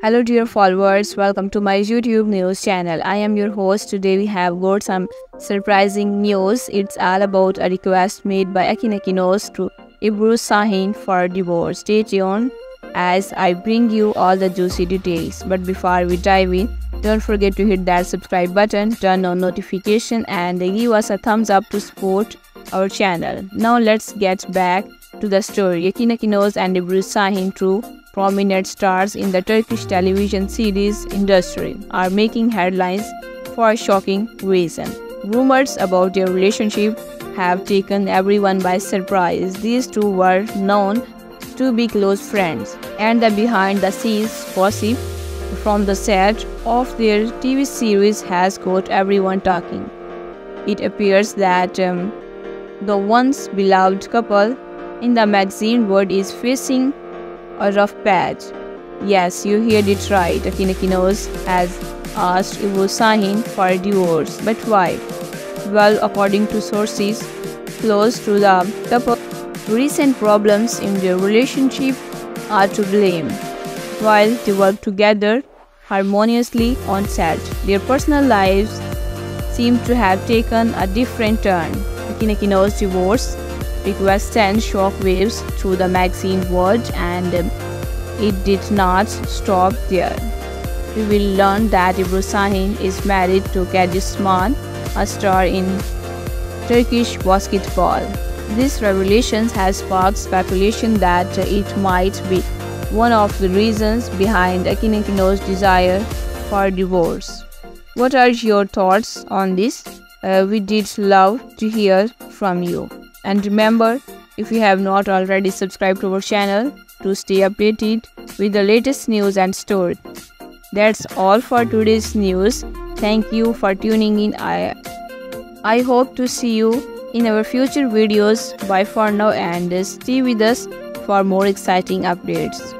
Hello dear followers, welcome to my YouTube news channel. I am your host. Today we have got some surprising news. It's all about a request made by Akin Akinozu to Ebru Sahin for divorce. Stay tuned as I bring you all the juicy details. But before we dive in, don't forget to hit that subscribe button, turn on notification and give us a thumbs up to support our channel. Now let's get back to the story. Akin Akinozu and Ebru Sahin, two prominent stars in the Turkish television series industry, are making headlines for a shocking reason. Rumors about their relationship have taken everyone by surprise. These two were known to be close friends, and the behind the scenes gossip from the set of their TV series has got everyone talking. It appears that um, the once beloved couple in the magazine world is facing a rough patch. Yes, you heard it right. Akin Akinozu has asked Ebru Sahin for a divorce. But why? Well, according to sources close to the couple, recent problems in their relationship are to blame. While they work together harmoniously on set, their personal lives seem to have taken a different turn. Akin Akinozu divorce request sent shockwaves through the magazine world and it did not stop there. We will learn that Ebru Sahin is married to Cedi Osman, a star in Turkish basketball. This revelation has sparked speculation that it might be one of the reasons behind Akin Akinozu's desire for divorce. What are your thoughts on this? Uh, we did love to hear from you. And remember, if you have not already subscribed to our channel, to stay updated with the latest news and stories. That's all for today's news. Thank you for tuning in. I, I hope to see you in our future videos. Bye for now and stay with us for more exciting updates.